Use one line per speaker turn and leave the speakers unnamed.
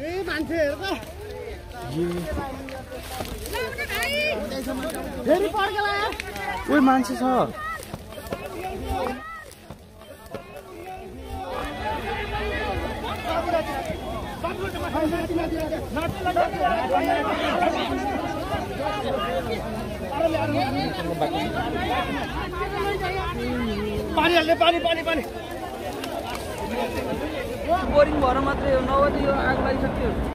ए मान्छे हेर त। फेरि पड्केला
कोही मान्छे छ।
पानी हाल्ने पानी पानी पानी।
बोरिङ भएर मात्रै हो नभए यो आग लागिसक्यो